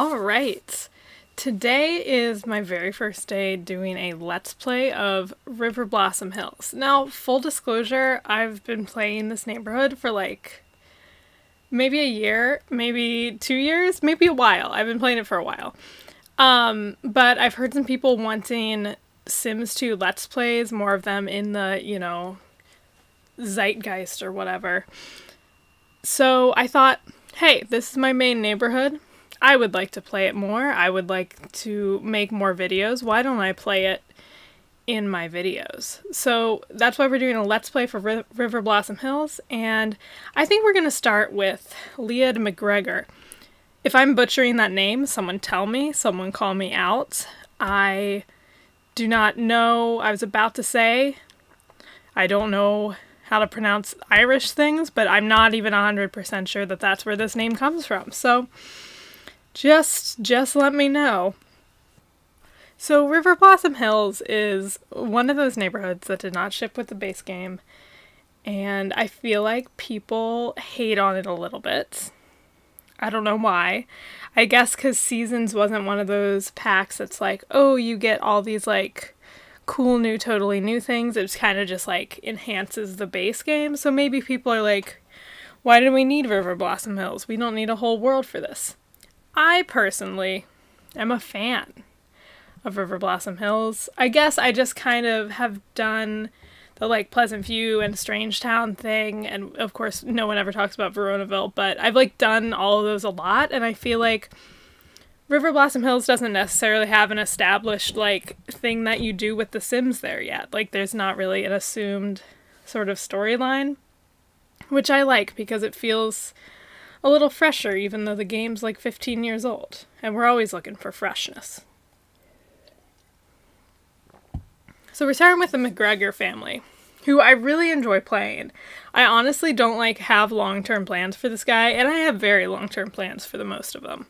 All right. Today is my very first day doing a Let's Play of River Blossom Hills. Now, full disclosure, I've been playing this neighborhood for like maybe a year, maybe two years, maybe a while. I've been playing it for a while. Um, but I've heard some people wanting Sims 2 Let's Plays, more of them in the, you know, zeitgeist or whatever. So I thought, hey, this is my main neighborhood. I would like to play it more. I would like to make more videos. Why don't I play it in my videos? So that's why we're doing a Let's Play for River Blossom Hills, and I think we're going to start with Leod McGreggor. If I'm butchering that name, someone tell me, someone call me out. I do not know, I was about to say, I don't know how to pronounce Irish things, but I'm not even 100% sure that that's where this name comes from. So just just let me know. So River Blossom Hills is one of those neighborhoods that did not ship with the base game, and I feel like people hate on it a little bit. I don't know why. I guess because Seasons wasn't one of those packs that's like, oh, you get all these like cool new, totally new things. It's kind of just like enhances the base game. So maybe people are like, why do we need River Blossom Hills? We don't need a whole world for this. I personally am a fan of River Blossom Hills. I guess I just kind of have done the like Pleasant View and Strange Town thing, and of course, no one ever talks about Veronaville, but I've like done all of those a lot, and I feel like River Blossom Hills doesn't necessarily have an established like thing that you do with the Sims there yet. Like, there's not really an assumed sort of storyline, which I like because it feels a little fresher, even though the game's like 15 years old, and we're always looking for freshness. So we're starting with the McGreggor family, who I really enjoy playing. I honestly don't like have long-term plans for this guy, and I have very long-term plans for the most of them.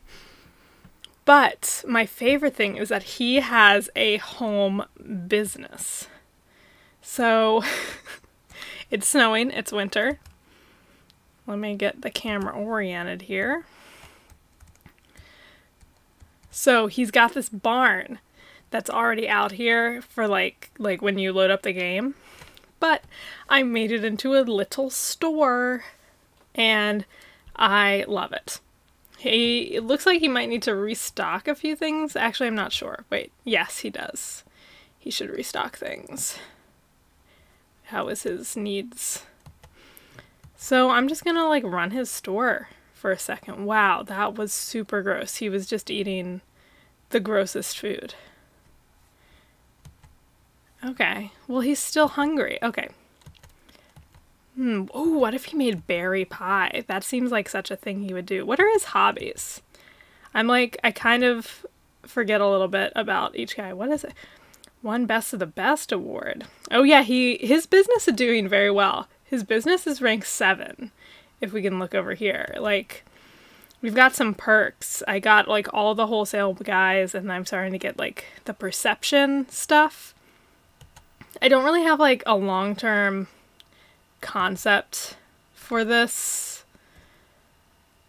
But my favorite thing is that he has a home business. So it's snowing, it's winter, let me get the camera oriented here. So he's got this barn that's already out here for like like when you load up the game. But I made it into a little store and I love it. He it looks like he might need to restock a few things. Actually, I'm not sure. Wait, yes, he does. He should restock things. How is his needs? So I'm just gonna like run his store for a second. Wow, that was super gross. He was just eating the grossest food. Okay, well he's still hungry. Okay. Hmm. Oh, what if he made berry pie? That seems like such a thing he would do. What are his hobbies? I'm like, I kind of forget a little bit about each guy. What is it? One best of the best award. Oh yeah, he his business is doing very well. His business is ranked seven, if we can look over here. Like, we've got some perks. I got like all the wholesale guys, and I'm starting to get like the perception stuff. I don't really have like a long term concept for this.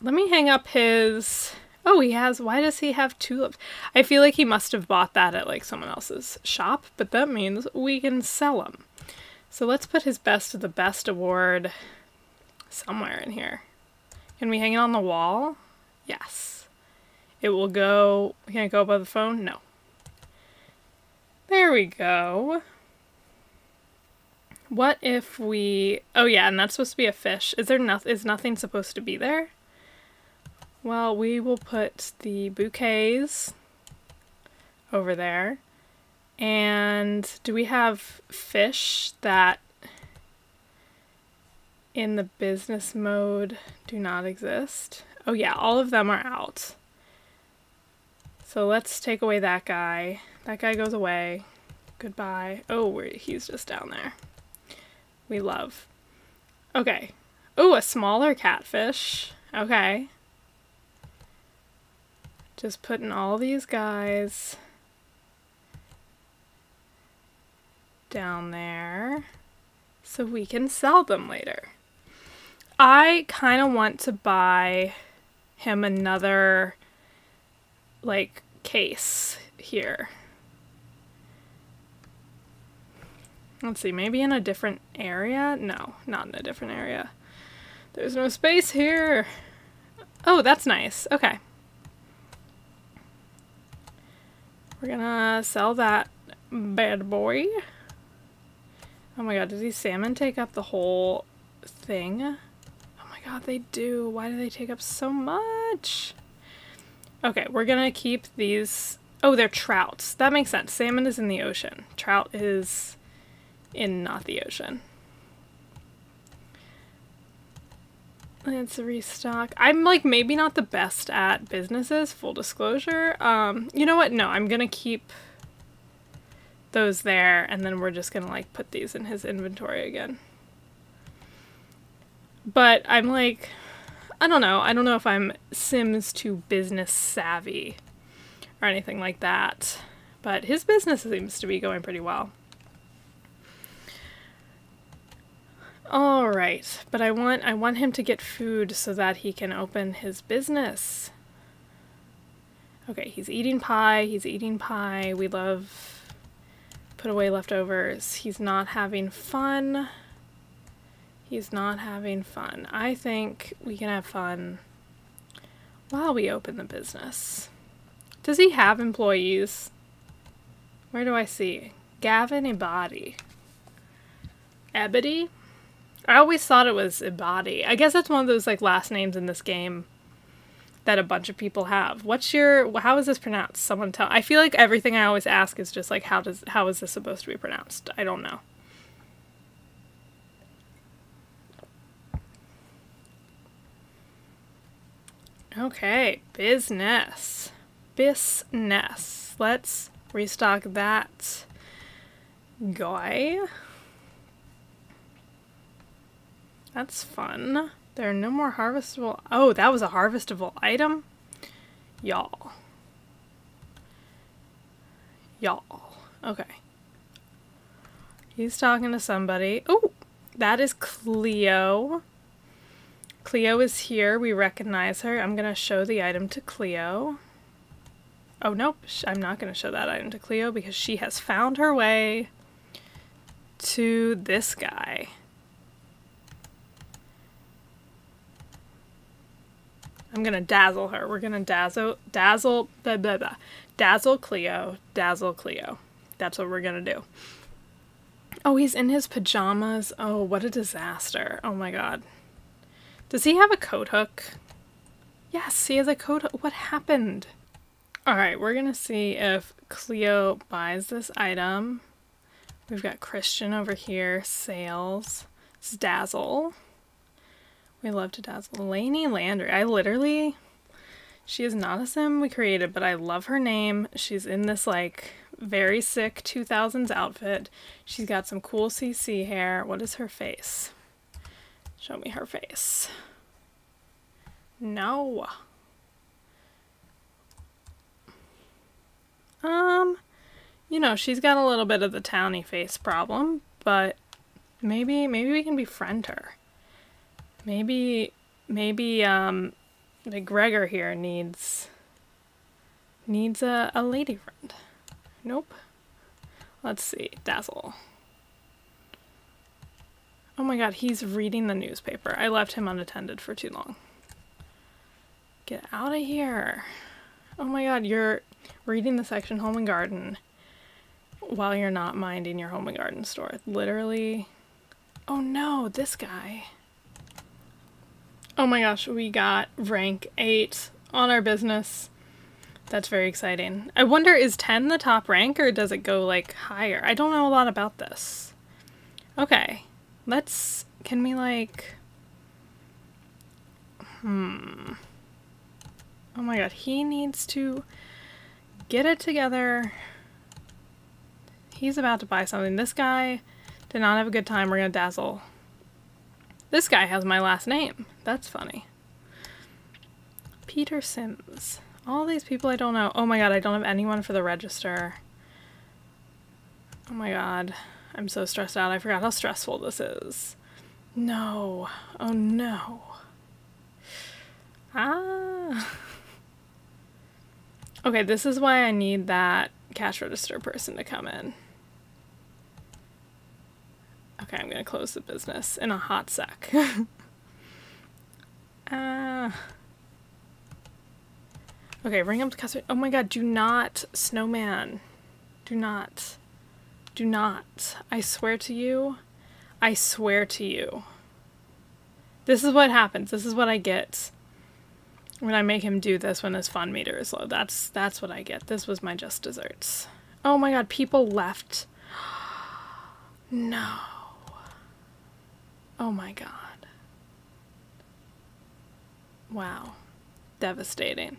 Let me hang up his. Oh, he has. Why does he have tulips? I feel like he must have bought that at like someone else's shop, but that means we can sell them. So let's put his best of the best award somewhere in here. Can we hang it on the wall? Yes. It will go, can it go above the phone? No. There we go. What if we, oh yeah, and that's supposed to be a fish. Is there nothing, is nothing supposed to be there? Well, we will put the bouquets over there. And do we have fish that in the business mode do not exist? Oh yeah, all of them are out. So let's take away that guy. That guy goes away. Goodbye. Oh, he's just down there. We love. Okay. Oh, a smaller catfish. Okay. Just putting all these guys down there so we can sell them later. I kind of want to buy him another like case here. Let's see, maybe in a different area? No, not in a different area. There's no space here. Oh, that's nice. Okay. We're gonna sell that bad boy. Oh my god, does these salmon take up the whole thing? Oh my god, they do. Why do they take up so much? Okay, we're gonna keep these. Oh, they're trouts. That makes sense. Salmon is in the ocean. Trout is in not the ocean. Let's restock. I'm like maybe not the best at businesses, full disclosure. Um, you know what? No, I'm gonna keep those there and then we're just gonna like put these in his inventory again. But I'm like, I don't know. I don't know if I'm Sims 2 business savvy or anything like that. But his business seems to be going pretty well. All right, but I want I want him to get food so that he can open his business. Okay, he's eating pie. He's eating pie. We love put away leftovers. He's not having fun. He's not having fun. I think we can have fun while we open the business. Does he have employees? Where do I see? Gavin Ibadi. Ebony? I always thought it was Ibadi. I guess that's one of those like last names in this game that a bunch of people have. What's your how is this pronounced? Someone tell. I feel like everything I always ask is just like how does how is this supposed to be pronounced? I don't know. Okay, business. Business. Let's restock that guy. That's fun. There are no more harvestable... Oh, that was a harvestable item? Y'all. Y'all. Okay. He's talking to somebody. Oh, that is Cleo. Cleo is here. We recognize her. I'm going to show the item to Cleo. Oh, nope. I'm not going to show that item to Cleo because she has found her way to this guy. I'm gonna dazzle her. We're gonna dazzle, dazzle, blah, blah, blah. Dazzle Cleo, dazzle Cleo. That's what we're gonna do. Oh, he's in his pajamas. Oh, what a disaster. Oh my god. Does he have a coat hook? Yes, he has a coat hook. What happened? Alright, we're gonna see if Cleo buys this item. We've got Christian over here, sales. Dazzle. We love to dazzle. Lainey Landry. I literally, she is not a sim we created, but I love her name. She's in this like very sick 2000s outfit. She's got some cool CC hair. What is her face? Show me her face. No. Um, you know, she's got a little bit of the towny face problem, but maybe, maybe we can befriend her. Maybe, maybe, um, McGreggor here needs, needs a, a lady friend. Nope. Let's see, Dazzle. Oh my god, he's reading the newspaper. I left him unattended for too long. Get out of here. Oh my god, you're reading the section Home and Garden while you're not minding your Home and Garden store. Literally. Oh no, this guy. Oh my gosh, we got rank 8 on our business. That's very exciting. I wonder, is 10 the top rank or does it go like higher? I don't know a lot about this. Okay, let's, can we like, hmm. Oh my god, he needs to get it together. He's about to buy something. This guy did not have a good time. We're gonna dazzle. This guy has my last name. That's funny. Peter Sims. All these people I don't know. Oh my god, I don't have anyone for the register. Oh my god. I'm so stressed out. I forgot how stressful this is. No. Oh no. Ah. Okay, this is why I need that cash register person to come in. Okay, I'm gonna close the business in a hot sec. uh, okay, ring up the customer. Oh my god, do not, snowman. Do not. Do not. I swear to you. I swear to you. This is what happens. This is what I get when I make him do this when his fun meter is low. That's that's what I get. This was my just desserts. Oh my god, people left. no. Oh my god. Wow. Devastating.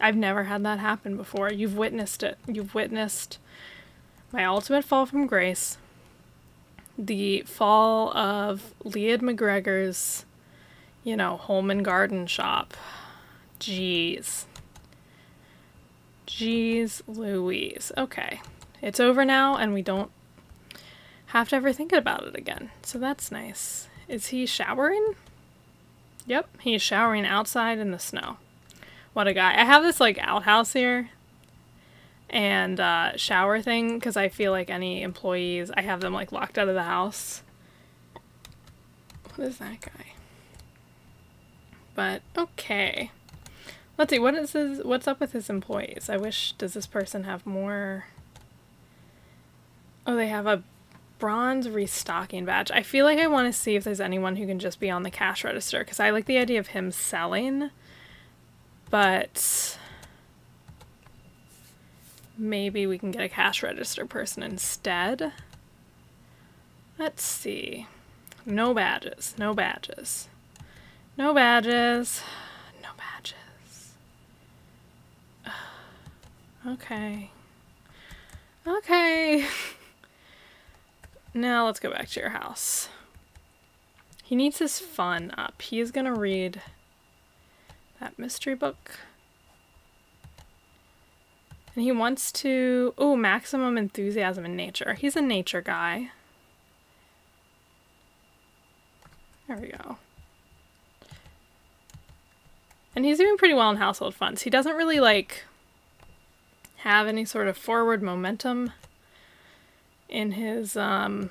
I've never had that happen before. You've witnessed it. You've witnessed my ultimate fall from grace, the fall of Leod McGreggor's, you know, home and garden shop. Jeez. Jeez Louise. Okay. It's over now and we don't have to ever think about it again. So that's nice. Is he showering? Yep, he's showering outside in the snow. What a guy. I have this like outhouse here and uh, shower thing because I feel like any employees, I have them like locked out of the house. What is that guy? But okay. Let's see, what is his, what's up with his employees? I wish, does this person have more? Oh, they have a bronze restocking badge. I feel like I want to see if there's anyone who can just be on the cash register because I like the idea of him selling, but maybe we can get a cash register person instead. Let's see. No badges, no badges. No badges, no badges. Okay. Okay. now let's go back to your house. He needs his fun up. He is gonna read that mystery book. And he wants to, oh, maximum enthusiasm in nature. He's a nature guy. There we go. And he's doing pretty well in household funds. He doesn't really like have any sort of forward momentum in his um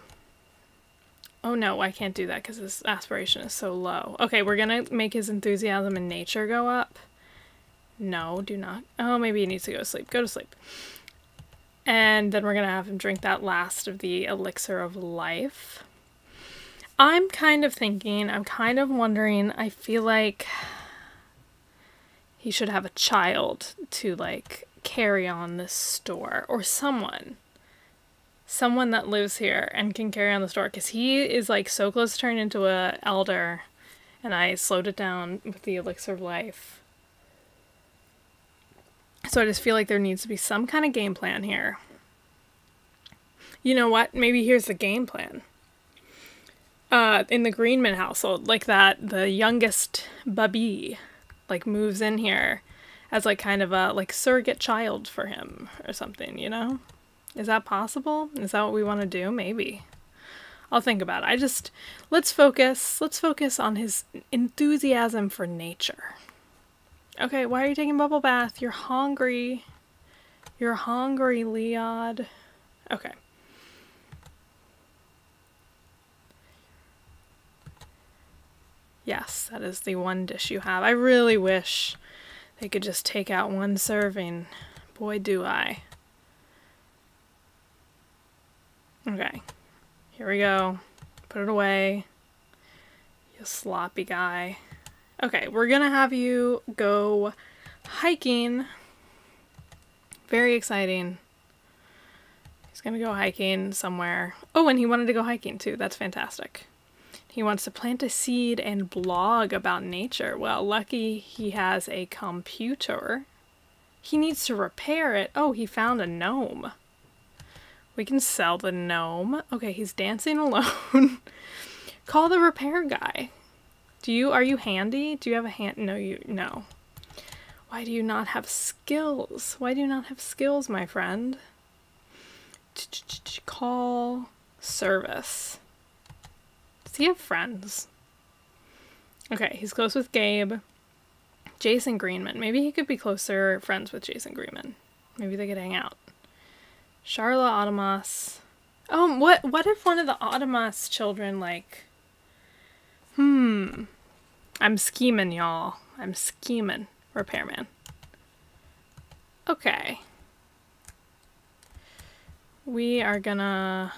Oh no, I can't do that because his aspiration is so low. Okay, we're gonna make his enthusiasm in nature go up. No, do not. Oh, maybe he needs to go to sleep. Go to sleep. And then we're to have him drink that last of the elixir of life. I'm kind of thinking, I'm kind of wondering, I feel like he should have a child to like carry on this store or someone. Someone that lives here and can carry on the store because he is like so close to turning into a elder and I slowed it down with the elixir of life so I just feel like there needs to be some kind of game plan here. You know what? Maybe here's the game plan. Uh, in the Greenman household, like that, the youngest Bubby, like moves in here as like kind of a like surrogate child for him or something, you know? Is that possible? Is that what we want to do? Maybe. I'll think about it. I just let's focus. Let's focus on his enthusiasm for nature. Okay, why are you taking bubble bath? You're hungry. You're hungry, Leod. Okay. Yes, that is the one dish you have. I really wish they could just take out one serving. Boy, do I. Okay. Here we go. Put it away. You sloppy guy. Okay, we're gonna have you go hiking. Very exciting. He's gonna go hiking somewhere. Oh, and he wanted to go hiking too. That's fantastic. He wants to plant a seed and blog about nature. Well, lucky he has a computer. He needs to repair it. Oh, he found a gnome. We can sell the gnome. Okay, he's dancing alone. Call the repair guy. Do you, are you handy? Do you have a hand? No, you, no. Why do you not have skills? Why do you not have skills, my friend? Call service. Does he have friends? Okay, he's close with Gabe. Jason Greenman. Maybe he could be closer friends with Jason Greenman. Maybe they could hang out. Charla Ottomas. Oh, what what if one of the Ottomas children like Hmm. I'm scheming, y'all. I'm scheming, repairman. Okay. We are gonna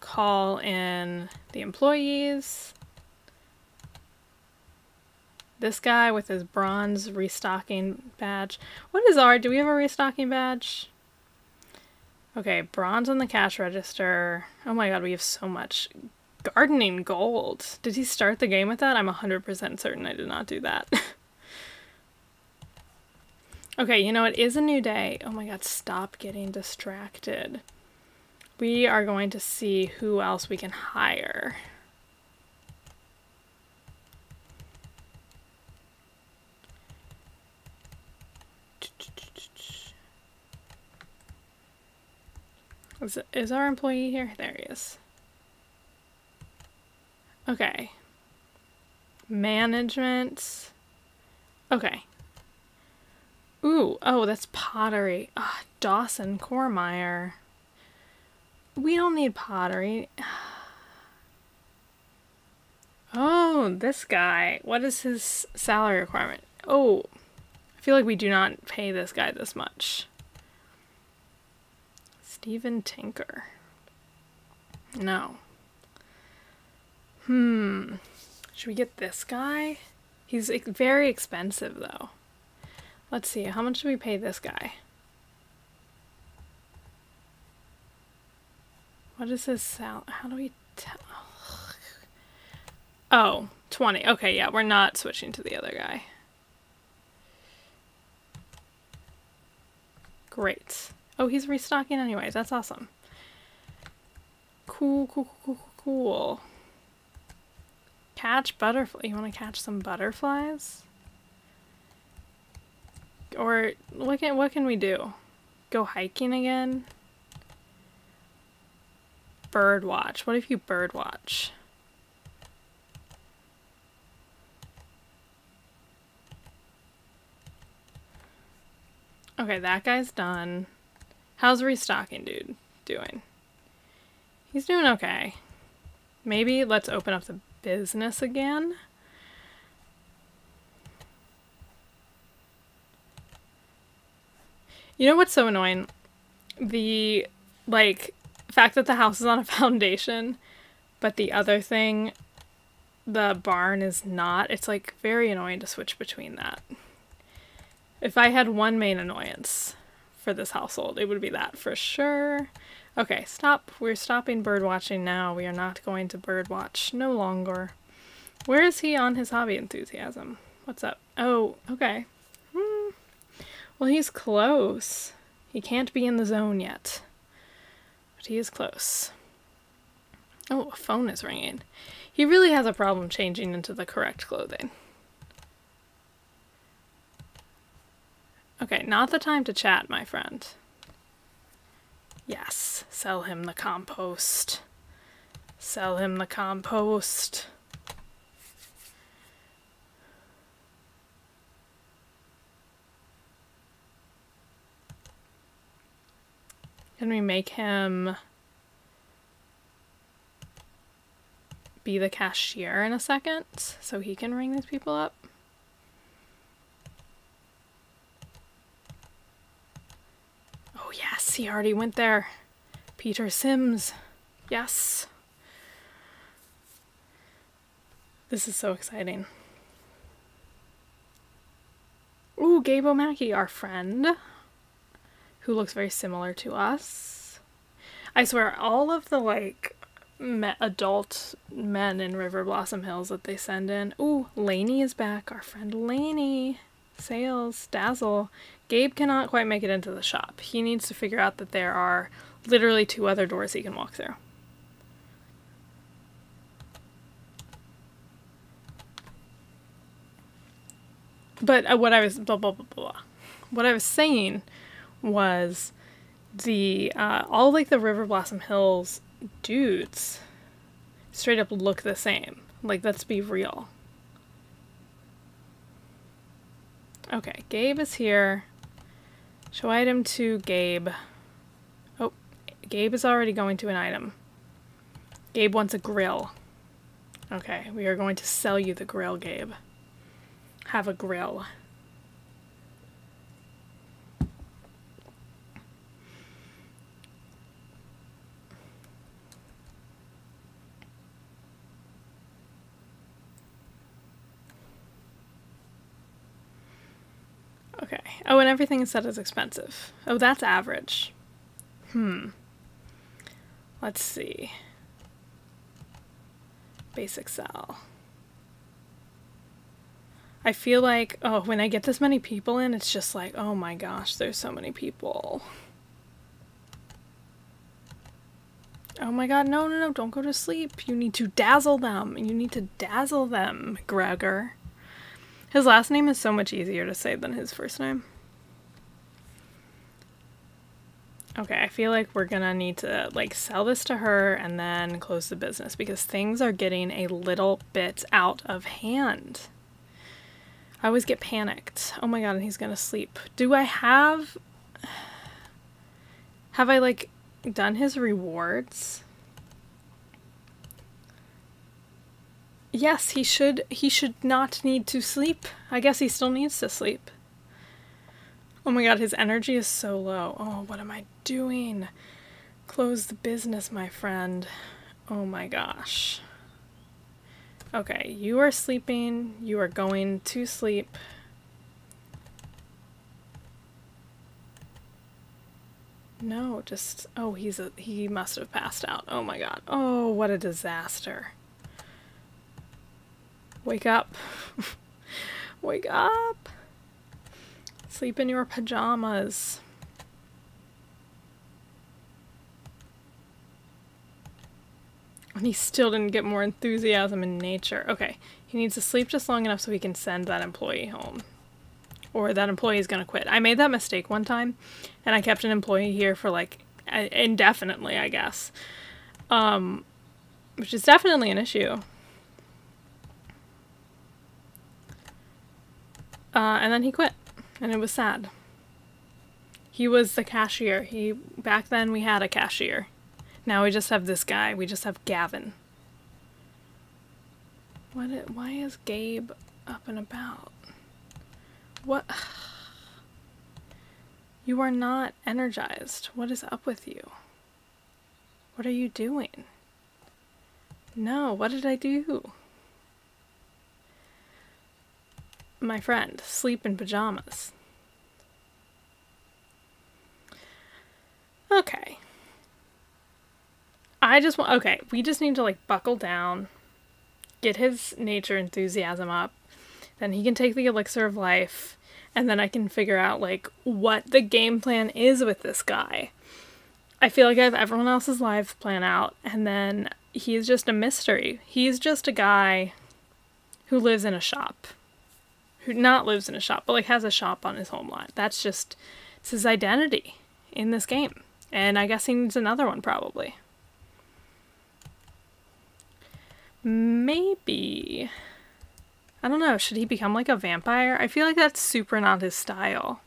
call in the employees. This guy with his bronze restocking badge. What is our, do we have a restocking badge? Okay, bronze on the cash register. Oh my god, we have so much. Gardening gold. Did he start the game with that? I'm 100% certain I did not do that. okay, you know, it is a new day. Oh my god, stop getting distracted. We are going to see who else we can hire. Is, is our employee here? There he is. Okay. Management. Okay. Ooh, oh, that's pottery. Ah, Dawson Cormeyer. We don't need pottery. Oh, this guy. What is his salary requirement? Oh, I feel like we do not pay this guy this much. Stephen Tinker. No. Hmm. Should we get this guy? He's very expensive though. Let's see, how much do we pay this guy? What is his sal? How do we tell? Oh, 20. Okay, yeah, we're not switching to the other guy. Great. Oh, he's restocking anyways. That's awesome. Cool, cool, cool, cool, cool. Catch butterfly. You want to catch some butterflies? Or look at what can we do? Go hiking again? Bird watch. What if you bird watch? Okay, that guy's done. How's restocking dude doing? He's doing okay. Maybe let's open up the business again. You know what's so annoying? The, like, fact that the house is on a foundation, but the other thing, the barn is not. It's, like, very annoying to switch between that. If I had one main annoyance for this household, it would be that for sure. Okay, stop. We're stopping bird watching now. We are not going to bird watch no longer. Where is he on his hobby enthusiasm? What's up? Oh, okay. Hmm. Well, he's close. He can't be in the zone yet. But he is close. Oh, a phone is ringing. He really has a problem changing into the correct clothing. Okay, not the time to chat, my friend. Yes, sell him the compost. Sell him the compost. Can we make him be the cashier in a second so he can ring these people up? yes, he already went there. Peter Sims. Yes. This is so exciting. Ooh, Gabe O'Mackey, our friend, who looks very similar to us. I swear, all of the, like, me adult men in River Blossom Hills that they send in. Ooh, Laney is back. Our friend Laney. Sales, Dazzle. Gabe cannot quite make it into the shop. He needs to figure out that there are literally two other doors he can walk through. But uh, what I was blah, blah blah blah What I was saying was the uh, all like the River Blossom Hills dudes straight up look the same. Like let's be real. Okay, Gabe is here. Show item to Gabe. Oh, Gabe is already going to an item. Gabe wants a grill. Okay, we are going to sell you the grill, Gabe. Have a grill. Okay. Oh, and everything is set as expensive. Oh, that's average. Hmm. Let's see. Basic cell. I feel like, oh, when I get this many people in, it's just like, oh my gosh, there's so many people. Oh my god, no, no, no, don't go to sleep. You need to dazzle them. You need to dazzle them, Gregor. His last name is so much easier to say than his first name. Okay, I feel like we're gonna need to like sell this to her and then close the business because things are getting a little bit out of hand. I always get panicked. Oh my god, and he's gonna sleep. Do I have have I like done his rewards? Yes, he should he should not need to sleep. I guess he still needs to sleep. Oh my god, his energy is so low. Oh, what am I doing? Close the business, my friend. Oh my gosh. Okay, you are sleeping. You are going to sleep. No, just oh, he's a he must have passed out. Oh my god. Oh, what a disaster. Wake up. Wake up. Sleep in your pajamas. And he still didn't get more enthusiasm in nature. Okay, he needs to sleep just long enough so he can send that employee home. Or that employee is going to quit. I made that mistake one time, and I kept an employee here for like indefinitely, I guess. Um, which is definitely an issue. Uh, and then he quit, and it was sad. He was the cashier. He back then we had a cashier. Now we just have this guy. We just have Gavin. What? It, why is Gabe up and about? What? You are not energized. What is up with you? What are you doing? No, what did I do? My friend, sleep in pajamas. Okay. I just want, okay, we just need to like buckle down, get his nature enthusiasm up, then he can take the elixir of life, and then I can figure out like what the game plan is with this guy. I feel like I have everyone else's lives plan out, and then he's just a mystery. He's just a guy who lives in a shop who not lives in a shop, but like has a shop on his home lot. That's just it's his identity in this game. And I guess he needs another one probably. Maybe. I don't know, should he become like a vampire? I feel like that's super not his style.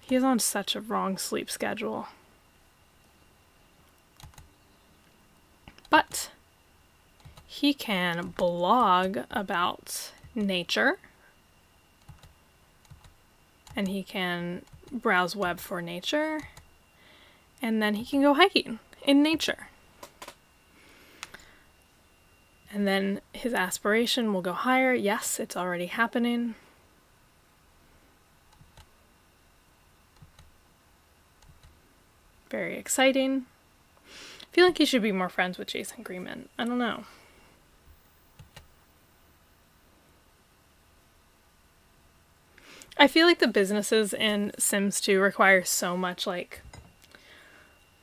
He is on such a wrong sleep schedule. But he can blog about nature and he can browse web for nature and then he can go hiking in nature. And then his aspiration will go higher. Yes, it's already happening. Very exciting. I feel like he should be more friends with Jason Greenman. I don't know. I feel like the businesses in Sims 2 require so much like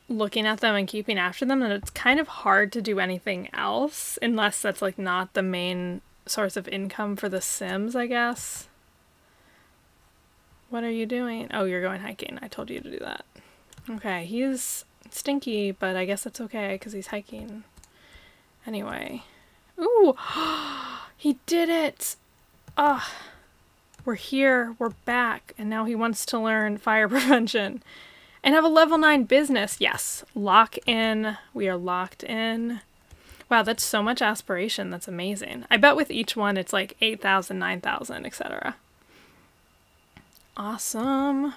looking at them and keeping after them that it's kind of hard to do anything else unless that's like not the main source of income for the Sims, I guess. What are you doing? Oh, you're going hiking. I told you to do that. Okay, he's stinky, but I guess that's okay because he's hiking. Anyway. Ooh, he did it. Ah, we're here, we're back, and now he wants to learn fire prevention and have a level 9 business. Yes, lock in. We are locked in. Wow, that's so much aspiration. That's amazing. I bet with each one it's like 8,000, 9,000, etc. Awesome.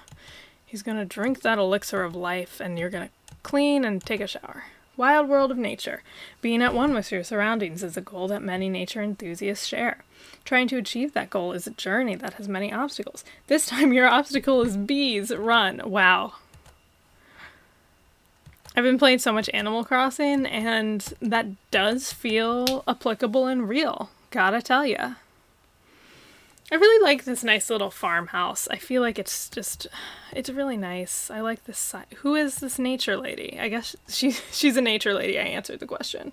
He's gonna drink that elixir of life and you're gonna clean and take a shower. Wild world of nature. Being at one with your surroundings is a goal that many nature enthusiasts share. Trying to achieve that goal is a journey that has many obstacles. This time your obstacle is bees. Run. Wow. I've been playing so much Animal Crossing and that does feel applicable and real. Gotta tell ya. I really like this nice little farmhouse. I feel like it's just, it's really nice. I like this. Who is this nature lady? I guess she, she's a nature lady. I answered the question.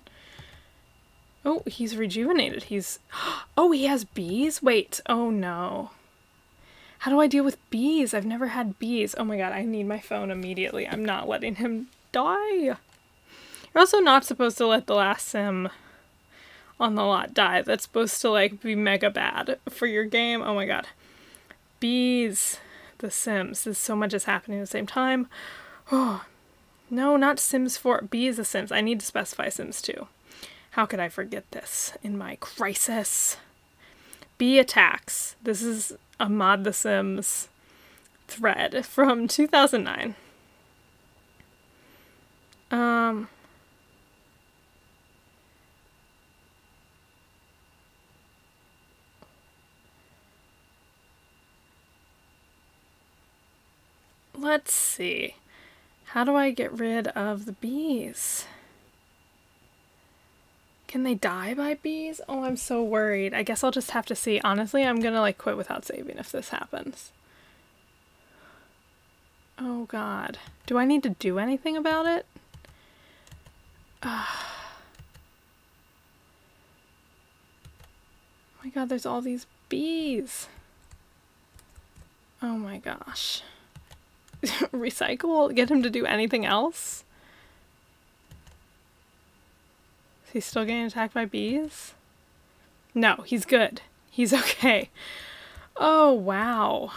Oh, he's rejuvenated. He's, oh, he has bees? Wait, oh no. How do I deal with bees? I've never had bees. Oh my god, I need my phone immediately. I'm not letting him die. You're also not supposed to let the last sim on the lot die. That's supposed to like be mega bad for your game. Oh my god. Bees. The Sims. There's so much is happening at the same time. Oh. No, not Sims 4. Bees the Sims. I need to specify Sims 2. How could I forget this in my crisis? Bee attacks. This is a Mod The Sims thread from 2009. Um, let's see. How do I get rid of the bees? Can they die by bees? Oh, I'm so worried. I guess I'll just have to see. Honestly, I'm gonna like quit without saving if this happens. Oh god. Do I need to do anything about it? Oh my god, there's all these bees. Oh my gosh. Recycle? Get him to do anything else? Is he still getting attacked by bees? No, he's good. He's okay. Oh, wow.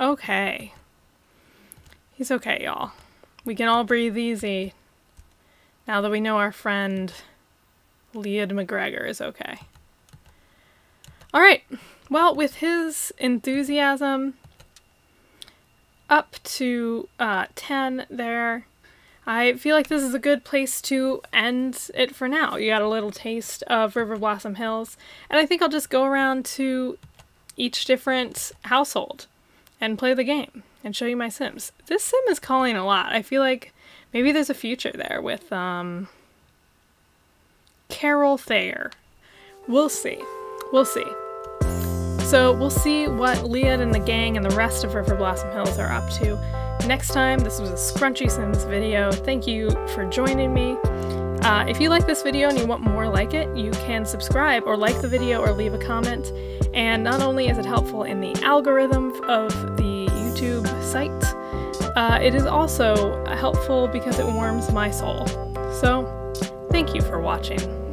Okay. He's okay, y'all. We can all breathe easy. Now that we know our friend Leod McGreggor is okay. Alright, well, with his enthusiasm up to uh, 10 there, I feel like this is a good place to end it for now. You got a little taste of River Blossom Hills, and I think I'll just go around to each different household and play the game and show you my Sims. This Sim is calling a lot. I feel like Maybe there's a future there with um, Carol Thayer. We'll see. We'll see. So we'll see what Leod and the gang and the rest of River Blossom Hills are up to. Next time, this was a Scrunchie Sims video. Thank you for joining me. Uh, if you like this video and you want more like it, you can subscribe or like the video or leave a comment. And not only is it helpful in the algorithm of the YouTube site, uh, it is also helpful because it warms my soul. So, thank you for watching.